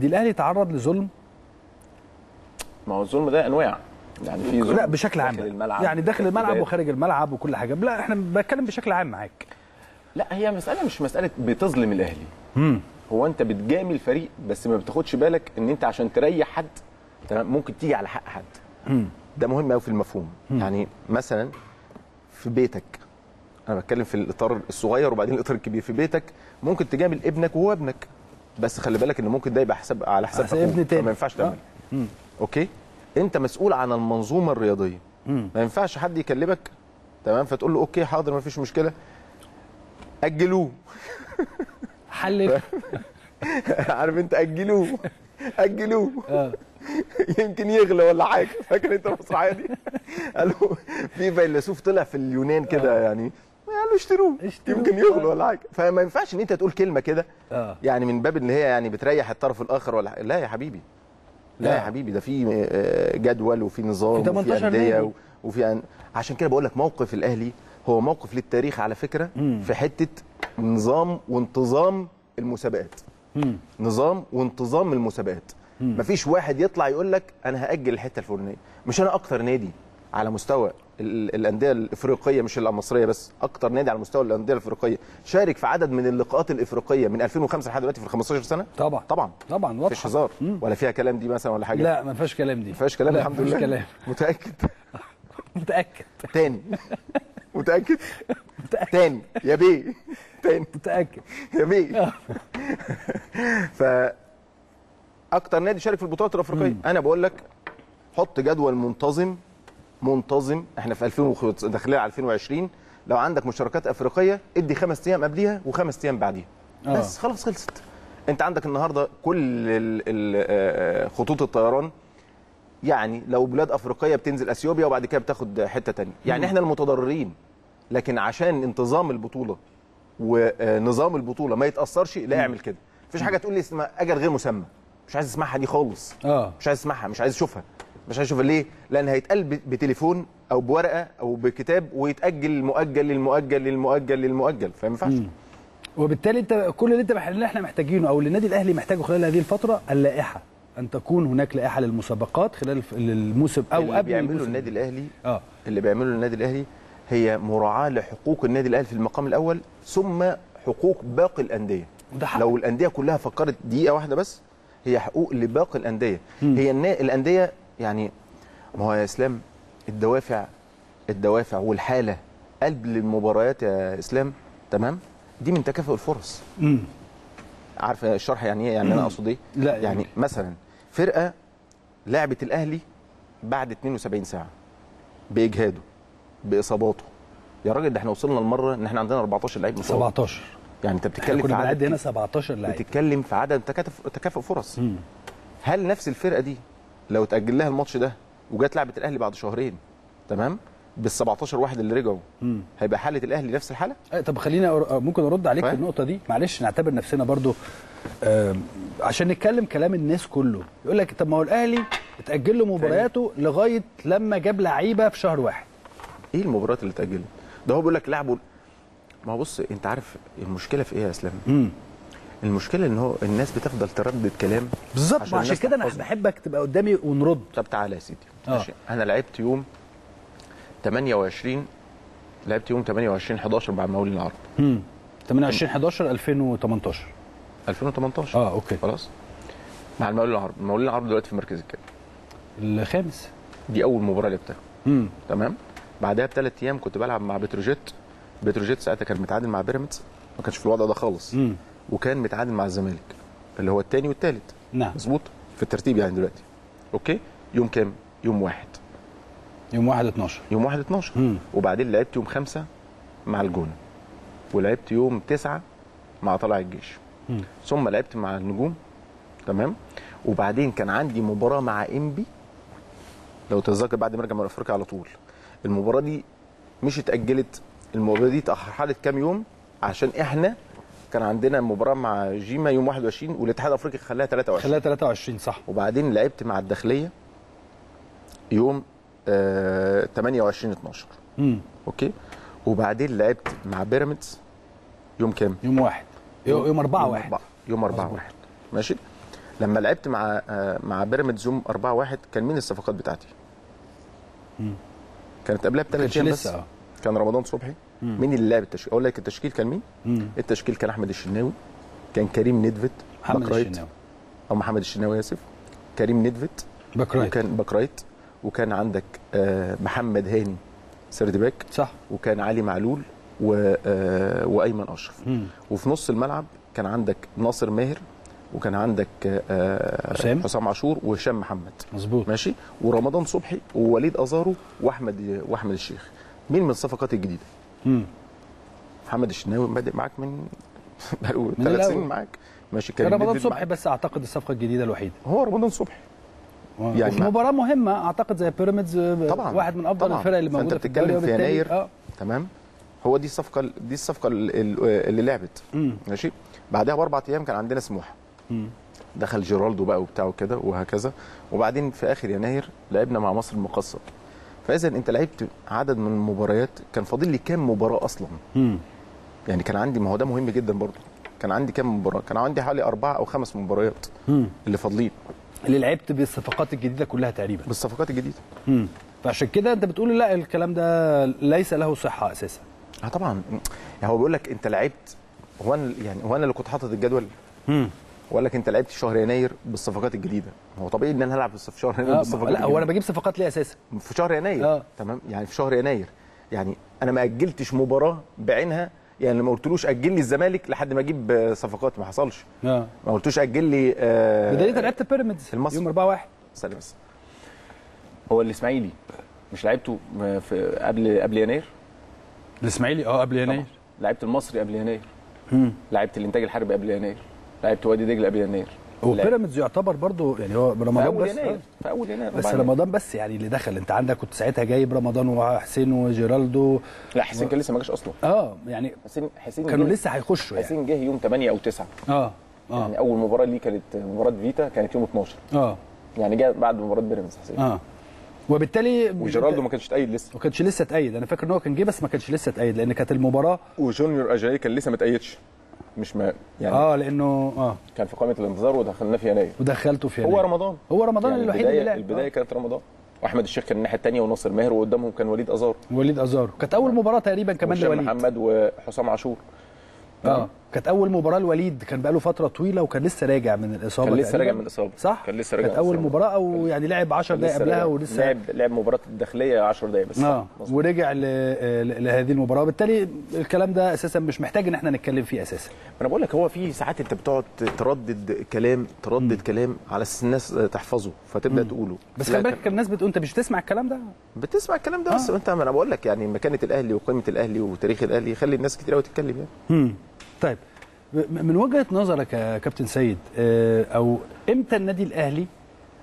دي الأهلي تعرض لظلم؟ ما هو الظلم ده أنواع. يعني في ظلم لا بشكل عام. داخل. الملعب يعني داخل الملعب. وخارج الملعب وكل حاجة. لا إحنا بتكلم بشكل عام معاك. لا هي مسألة مش مسألة بتظلم الأهلي. امم هو أنت بتجامل فريق بس ما بتاخدش بالك إن أنت عشان تريح حد تمام ممكن تيجي على حق حد. ده مهم قوي في المفهوم. يعني مثلا في بيتك أنا بتكلم في الإطار الصغير وبعدين الإطار الكبير. في بيتك ممكن تجامل ابنك وهو ابنك. بس خلي بالك إن ممكن ده يبقى حساب على حساب ابن تاني. فما ينفعش تعمل. آه. مم. okay؟ أنت مسؤول عن المنظومة الرياضية. مم. ما ينفعش حد يكلمك تمام؟ فتقول له okay حاضر ما فيش مشكلة. أجلوه. حلل عارف أنت أجلوه. أجلوه. آه. يمكن يغلى ولا حاجة. فاكر أنت المسرحيه دي؟ قالوا في فيلسوف طلع في اليونان كده يعني. قالوا اشتروه. يمكن يغلى ولا حاجة فما ينفعش إن أنت تقول كلمة كده. آه. يعني من باب إن هي يعني بتريح الطرف الآخر ولا لا يا حبيبي. لا لا. يا حبيبي. ده في آه، جدول وفي نظام في وفي 18 أندية وفي أن... عشان كده بقول لك موقف الأهلي هو موقف للتاريخ على فكرة مم. في حتة نظام وانتظام المسابقات. مم. نظام وانتظام المسابقات. مفيش واحد يطلع يقول لك أنا هأجل الحتة الفلانية. مش أنا أكتر نادي على مستوى الأندية الإفريقية مش المصريه بس أكتر نادي على مستوى الأندية الإفريقية. شارك في عدد من اللقاءات الإفريقية من 2005 لحد دلوقتي في ال 15 سنة؟ طبعا. طبعا. طبعا مفيش واضحة. هزار. ولا فيها كلام دي مثلا ولا حاجة؟ لا ما فيهاش كلام دي. ما فيهاش كلام لا، الحمد لله. كلام. متأكد. متأكد. تاني. متأكد؟ تاني. يا بيه. تاني. متأكد. يا بيه. ف أكتر نادي شارك في البطولات الأفريقية. أنا بقول لك حط جدول منتظم منتظم. إحنا في 2000 وخ- داخلين على 2020 لو عندك مشاركات أفريقية ادي خمس أيام قبليها وخمس أيام بعديها. آه. بس خلاص خلصت. انت عندك النهارده كل ال- ال- آه، خطوط الطيران. يعني لو بلاد أفريقية بتنزل أثيوبيا وبعد كده بتاخد حتة تانية. يعني إحنا المتضررين. لكن عشان انتظام البطولة ونظام البطولة ما يتأثرش لا يعمل كده. مفيش حاجة تقول لي اسمها أجل غير مسمى. مش عايز أسمعها دي خالص. آه. مش عايز أسمعها مش عايز أشوفها. مش اشوفها ليه؟ لأن هيتقال بتليفون أو بورقة أو بكتاب ويتأجل المؤجل للمؤجل للمؤجل للمؤجل فما ينفعش. وبالتالي أنت كل اللي أنت اللي إحنا محتاجينه أو اللي النادي الأهلي محتاجه خلال هذه الفترة اللائحة أن تكون هناك لائحة للمسابقات خلال الموسم أو اللي قبل بيعمله الموسم. النادي الاهلي آه. اللي بيعمله النادي الأهلي هي مراعاة لحقوق النادي الأهلي في المقام الأول ثم حقوق باقي الأندية. وده حق. لو الأندية كلها فكرت دقيقة واحدة بس هي حقوق لباقي الأندية. هي الأندية يعني ما هو يا إسلام الدوافع الدوافع والحالة قلب للمباريات يا إسلام تمام؟ دي من تكافؤ الفرص. امم عارف الشرح يعني إيه؟ يعني أنا أقصد إيه؟ لا يعني مثلا فرقة لعبت الأهلي بعد 72 ساعة بإجهاده بإصاباته. يا راجل ده إحنا وصلنا لمرة إن إحنا عندنا 14 لعيب مصاب. 17 يعني أنت بتتكلم في كنا عدد هنا 17 لعيب. بتتكلم في عدد تكافؤ تكافؤ فرص. مم. هل نفس الفرقة دي لو تأجل لها الماتش ده وجت لعبت الأهلي بعد شهرين تمام؟ بال 17 واحد اللي رجعوا. هيبقى حالة الأهلي نفس الحالة؟ طب خلينا أر- ممكن أرد عليك في؟ النقطة دي؟ معلش نعتبر نفسنا برضو آم، عشان نتكلم كلام الناس كله. يقول لك طب ما هو الأهلي اتأجل له مبارياته لغاية لما جاب لعيبة في شهر واحد. إيه المباريات اللي اتأجلت؟ ده هو بيقول لك لعبوا ما هو بص أنت عارف المشكلة في إيه يا إسلام؟ المشكلة إن هو الناس بتفضل تردد كلام بالظبط عشان, الناس كده أنا. بحبك تبقى قدامي ونرد. طب تعالى يا سيدي. آه. ماشي. أنا لعبت يوم 28 لعبت يوم 28 11 بعد مقاولين العرب. امم 28 11 2018 2018 آه okay. خلاص. مع المقاولين العرب. المقاولين العرب دلوقتي في المركز الكام؟ الخامس. دي أول مباراة لعبتها. امم تمام. بعدها بثلاث أيام كنت بلعب مع بتروجيت. بتروجيت ساعتها كان متعادل مع بيراميدز. ما كانش في الوضع ده خالص. امم وكان متعادل مع الزمالك اللي هو الثاني والثالث نعم. مظبوط؟ في الترتيب يعني دلوقتي. okay? يوم كام؟ يوم واحد. يوم 1 12 يوم 1 12 مم. وبعدين لعبت يوم 5 مع الجونة. ولعبت يوم 9 مع طلائع الجيش. مم. ثم لعبت مع النجوم. تمام؟ وبعدين كان عندي مباراة مع إنبي. لو تتذكر بعد ما ارجع من أفريقيا على طول. المباراة دي مش اتأجلت. المباراة دي اتأخرت كام يوم؟ عشان إحنا كان عندنا مباراة مع جيما يوم 21 والاتحاد الأفريقي خلاها 23 خلال 23 صح. وبعدين لعبت مع الداخلية يوم آه 28 12 امم أوكي؟ وبعدين لعبت مع بيراميدز يوم كام؟ يوم واحد. يوم 4 يوم 1 أربعة. يوم 4 مظبوط. 1 ماشي؟ لما لعبت مع آه، مع بيراميدز يوم 4 1 كان مين الصفقات بتاعتي؟ كانت قبلها بثلاث أيام بس. كان رمضان صبحي. مين اللي لعب التشكيل؟ أقول لك التشكيل كان مين؟ مم. التشكيل كان أحمد الشناوي كان كريم ندفت محمد الشناوي. أو محمد الشناوي آسف. كريم ندفت. back right. وكان back right. وكان عندك آه، محمد هاني third back. صح. وكان علي معلول و... آه، وأيمن أشرف. مم. وفي نص الملعب كان عندك ناصر ماهر وكان عندك آه، حسام. حسام عاشور وهشام محمد. مظبوط. ماشي؟ ورمضان صبحي ووليد أزارو وأحمد وأحمد الشيخ. مين من الصفقات الجديدة. محمد الشناوي بادئ معاك من بقاله من ثلاث. سنين معاك. ماشي كان رمضان صبحي. بس أعتقد الصفقة الجديدة الوحيدة. هو رمضان صبحي. يعني مباراة مهمة أعتقد زي بيراميدز آه، واحد من أفضل. الفرق اللي موجودة في الدوري في يناير. آه. تمام. هو دي الصفقة دي الصفقة ال- ال- اللي لعبت. مم. ماشي؟ بعدها بأربع أيام كان عندنا سموحة. دخل جيرالدو بقى وبتاع وكده وهكذا. وبعدين في آخر يناير لعبنا مع مصر المقصة. فإذا أنت لعبت عدد من المباريات كان فاضل لي كام مباراة أصلا؟ مم. يعني كان عندي ما هو ده مهم جدا برضه. كان عندي كام مباراة؟ كان عندي حوالي أربعة أو خمس مباريات مم. اللي فاضلين. اللي لعبت بالصفقات الجديدة كلها تقريبا. بالصفقات الجديدة. مم. فعشان كده أنت بتقول لا الكلام ده ليس له صحة أساسا. آه طبعا. يعني هو بيقول لك أنت لعبت هو أنا يعني هو أنا اللي كنت حاطط الجدول. مم. وقال لك انت لعبت في شهر يناير بالصفقات الجديدة. هو طبيعي ان أنا هلعب في شهر يناير آه بالصفقات لا هو أنا. بجيب صفقات ليه أساسا؟ في شهر يناير. آه. تمام؟ يعني في شهر يناير. يعني أنا ما اجلتش مباراة بعينها. يعني ما قلتلوش أجل لي الزمالك لحد ما أجيب آه، صفقات. ما حصلش. آه. ما قلتوش أجل لي آه انت لعبت بيراميدز المصري. يوم 4 1 استنى بس. هو الاسماعيلي مش لعبته في قبل قبل يناير؟ الاسماعيلي؟ آه قبل يناير. لعبت المصري قبل يناير. لعبت الانتاج الحربي قبل يناير. لعبت وادي دجلة قبل يناير هو لا. بيراميدز يعتبر برضو يعني هو رمضان بس يناير. في أول يناير بس. رمضان بس يعني اللي دخل. انت عندك كنت ساعتها جايب رمضان وحسين وجيرالدو. لا حسين كان لسه ما جاش أصلا آه يعني حسين حسين كانوا لسه هيخشوا يعني. حسين جه يوم 8 أو 9 آه آه. يعني أول مباراة ليه كانت مباراة فيتا كانت يوم 12 آه. يعني جه بعد مباراة بيراميدز حسين. آه. وبالتالي وجيرالدو ما كانش اتأيد لسه. ما كانش لسه اتأيد أنا فاكر إن هو كان جه بس ما كانش لسه اتأيد لأن كانت المباراة وجونيور أجاي كان لسه ما اتأيدش مش ما يعني آه لأنه آه. كان في قائمة الانتظار ودخلناه في يناير. ودخلته في هو يناير. رمضان. هو رمضان يعني الوحيد البدايه اللي لعب. البداية آه. كانت رمضان. وأحمد الشيخ كان الناحية الثانية وناصر ماهر وقدامهم كان وليد أزار. وليد ازارو كانت أول مباراة تقريبا كمان لوليد. محمد وحسام عاشور. آه. كانت أول مباراة لوليد كان بقاله فترة طويلة وكان لسه راجع من الإصابة كان لسه. راجع من الإصابة. صح كان لسه راجع كانت أول. مباراة أو يعني لعب 10 دقائق قبلها. ولسه لعب لعب مباراة الداخلية 10 دقائق بس مظبوط. ورجع ل- لهذه المباراة وبالتالي الكلام ده أساسا مش محتاج إن إحنا نتكلم فيه أساسا أنا بقول لك هو في ساعات أنت بتقعد تردد كلام تردد كلام على أساس الناس تحفظه فتبدأ تقوله بس خلي بالك الناس بتقول أنت مش بتسمع الكلام ده بتسمع الكلام ده بس آه. انت ما أنا بقول لك يعني مكانة الأهلي وقيمة الأهلي وتاريخ الأهلي يخلي الناس كتير قوي تتكلم يعني امم طيب من وجهة نظرك يا كابتن سيد آه، أو إمتى النادي الأهلي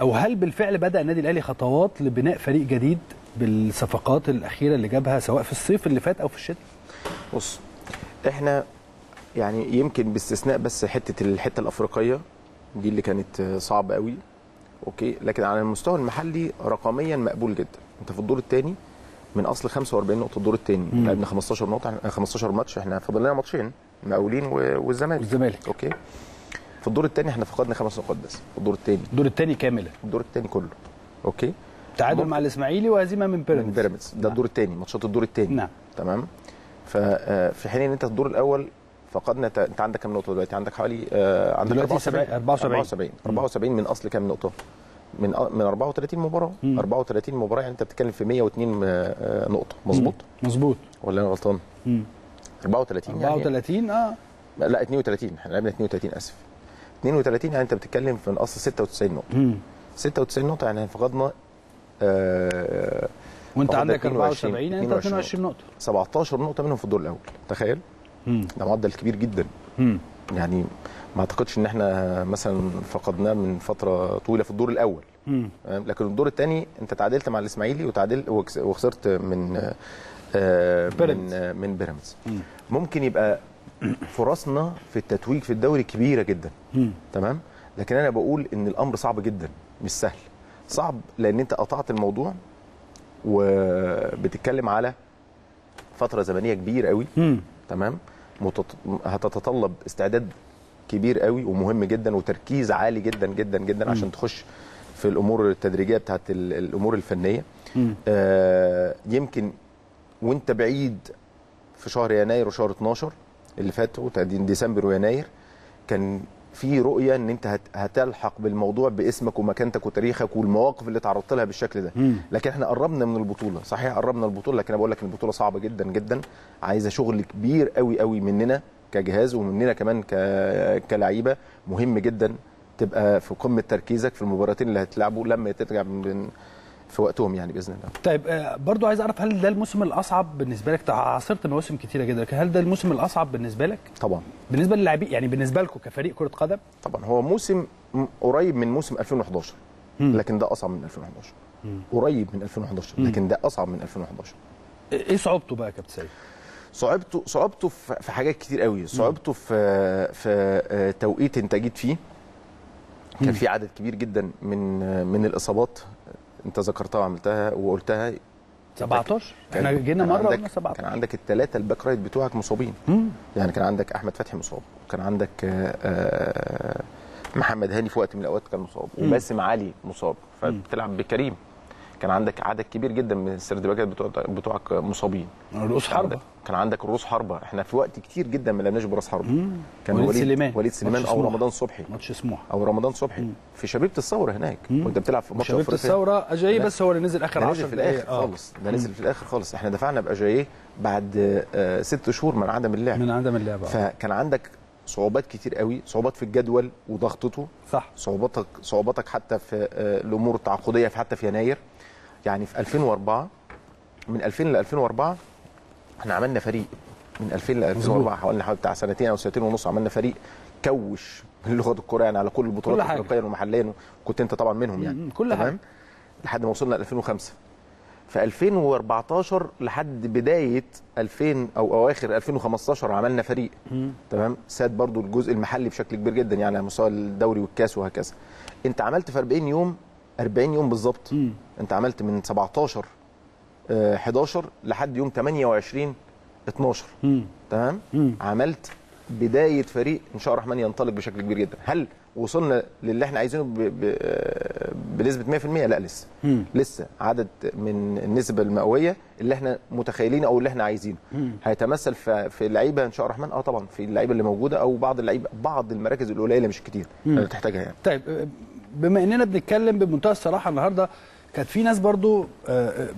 أو هل بالفعل بدأ النادي الأهلي خطوات لبناء فريق جديد بالصفقات الأخيرة اللي جابها سواء في الصيف اللي فات أو في الشتاء؟ بص إحنا يعني يمكن باستثناء بس حتة الحتة الأفريقية دي اللي كانت صعبة قوي okay? لكن على المستوى المحلي رقميا مقبول جدا. أنت في الدور الثاني من أصل 45 نقطة الدور الثاني. لعبنا 15 نقطة 15 ماتش إحنا فاضل لنا ماتشين. مقاولين و- والزمالك. والزمالك. okay. في الدور الثاني إحنا فقدنا خمس نقاط بس. في الدور الثاني الدور الثاني كامله الدور الثاني كله. okay. تعادل ممكن. مع الإسماعيلي وهزيمة من من بيراميدز. بيراميدز ده نعم. الدور الثاني ماتشات الدور الثاني نعم. تمام. ففي حين إن أنت في الدور الأول فقدنا ت- أنت عندك كام نقطة دلوقتي؟ عندك حوالي آه، عندك دلوقتي 74 74. 74 74 من أصل كام نقطة؟ من من 34 مباراة. مم. 34 مباراة يعني أنت بتتكلم في 102 آه، آه، نقطة. مظبوط. مظبوط. ولا أنا غلطان؟ مم. 34 يعني 34 آه لا 32 إحنا لعبنا 32 آسف 32 يعني أنت بتتكلم في اصل 96 نقطة مم. 96 نقطة يعني فقدنا آه، وأنت عندك 22 74 يعني أنت 22 22 نقطة 17 نقطة منهم في الدور الأول تخيل مم. ده معدل كبير جدا مم. يعني ما أعتقدش إن إحنا مثلا فقدناه من فترة طويلة في الدور الأول مم. لكن الدور الثاني أنت تعادلت مع الإسماعيلي وتعادل وخسرت من. من آه، من بيراميدز. مم. ممكن يبقى فرصنا في التتويج في الدوري كبيرة جدا. تمام؟ لكن أنا بقول إن الأمر صعب جدا مش سهل. صعب لأن أنت قطعت الموضوع وبتتكلم على فترة زمنية كبيرة قوي. تمام؟ متط... هتتطلب استعداد كبير قوي ومهم جدا وتركيز عالي جدا جدا جدا عشان تخش في الأمور التدريجية بتاعت ال- الأمور الفنية. آه يمكن وانت بعيد في شهر يناير وشهر 12 اللي فاتوا ديسمبر ويناير كان في رؤية إن أنت هت- هتلحق بالموضوع باسمك ومكانتك وتاريخك والمواقف اللي تعرضت لها بالشكل ده. لكن إحنا قربنا من البطولة صحيح قربنا البطولة لكن أنا بقول لك البطولة صعبة جدا جدا. عايزة شغل كبير قوي قوي مننا كجهاز ومننا كمان ك- كلعيبه مهم جدا تبقى في قمة تركيزك في المباراتين اللي هتلعبوا لما ترجع من في وقتهم يعني بإذن الله. طيب آه، برضو عايز أعرف هل ده الموسم الأصعب بالنسبة لك؟ عاصرت مواسم كتيرة جدا لكن هل ده الموسم الأصعب بالنسبة لك؟ طبعا. بالنسبة للاعبين يعني بالنسبة لكم كفريق كرة قدم؟ طبعا. هو موسم م- قريب من موسم 2011 لكن ده أصعب من 2011 قريب من 2011 لكن ده أصعب من 2011 إيه صعوبته بقى يا كابتن سيد؟ صعوبته صعوبته في في حاجات كتير قوي. صعوبته في في آه، توقيت انت جيت فيه. كان في عدد كبير جدا من آه، من الإصابات. انت ذكرتها وعملتها وقلتها. 17 كان- إحنا جينا مرة عندك قلنا 17 كان عندك الثلاثه ال back right بتوعك مصابين. يعني كان عندك أحمد فتحي مصاب وكان عندك آه، آه، محمد هاني في وقت من الأوقات كان مصاب وباسم علي مصاب. فبتلعب بكريم. كان عندك عدد كبير جدا من السرد باكات بتوع بتوعك مصابين. رؤوس حربة. كان عندك الروس حربة. إحنا في وقت كتير جدا ما لعبناش برأس حربة. كان وليد سليمان. وليد سليمان أو. رمضان صبحي. ماتش سموحه أو رمضان صبحي. في شبيبة الثورة هناك. وانت بتلعب في ماتش شبيبة. الثورة اجاي. بس هو اللي نزل آخر ده 10 نزل في دقايق. الآخر آه. خالص. ده نزل في الآخر خالص. إحنا دفعنا باجاييه بعد آه، ست شهور من عدم اللعب. من عدم اللعب. فكان عندك صعوبات كتير قوي صعوبات في الجدول وضغطته. صح. صعوباتك صعوباتك حتى في آه، الأمور التعاقدية في حتى في يناير. يعني في 2004 من 2000 ل 2004 إحنا عملنا فريق. من 2000 ل 2004 حوالي حوالي بتاع سنتين أو سنتين ونص عملنا فريق كوش بلغه الكورة يعني على كل البطولات. افريقيا ومحليا كنت أنت طبعا منهم يعني. كل؟ حاجة. لحد ما وصلنا ل 2005 في 2014 لحد بداية 2000 أو أواخر 2015 عملنا فريق. تمام؟ ساد برضو الجزء المحلي بشكل كبير جدا يعني على مستوى الدوري والكاس وهكذا. انت عملت في 40 يوم 40 يوم بالظبط انت عملت من 17 آه، 11 لحد يوم 28 12 تمام؟ عملت بداية فريق إن شاء الله الرحمن ينطلق بشكل كبير جدا. هل وصلنا للي إحنا عايزينه ب... ب... بنسبة 100% لا لسه. لسه عدد من النسبة المئوية اللي إحنا متخيلين أو اللي إحنا عايزينه. هيتمثل في في اللعيبة إن شاء الله الرحمن آه طبعا في اللعيبة اللي موجودة أو بعض اللعيبة بعض المراكز القليلة مش كتير اللي تحتاجها يعني. طيب بما إننا بنتكلم بمنتهى الصراحة النهارده كانت في ناس برضو آه، آه،